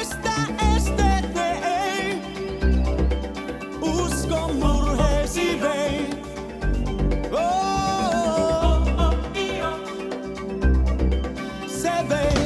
Esta es de rey, Usco Murresi Rey. baby.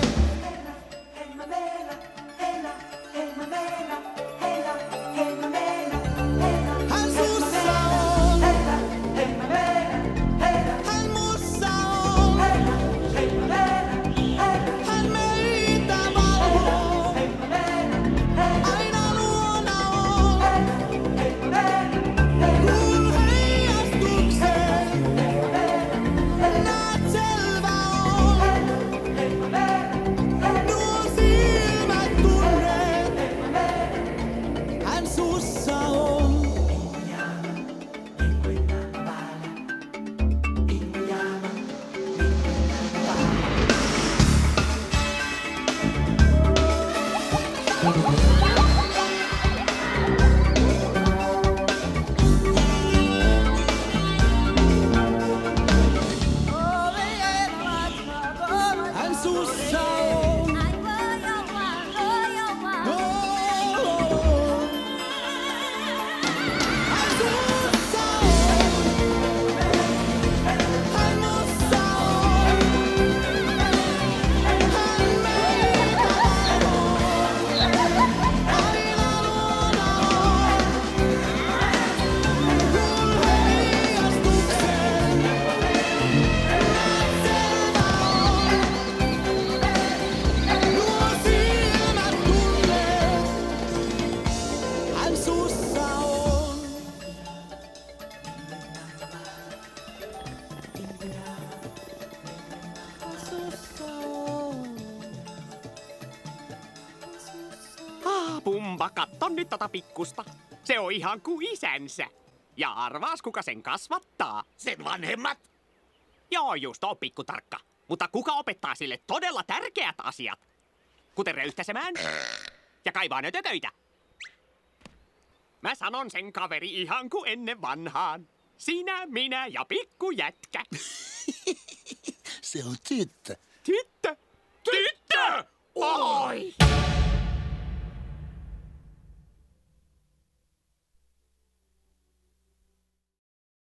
Pumpa, katso nyt tota pikkusta. Se on ihan kuin isänsä. Ja arvaas, kuka sen kasvattaa. Sen vanhemmat? Joo, just on pikkutarkka. Mutta kuka opettaa sille todella tärkeät asiat? Kuten röyhtäsemään ja kaivaa nötököitä. Mä sanon sen kaveri ihan kuin ennen vanhaan. Sinä, minä ja pikkujätkä. Se on tyttö. Tyttö! Tyttö! Oi!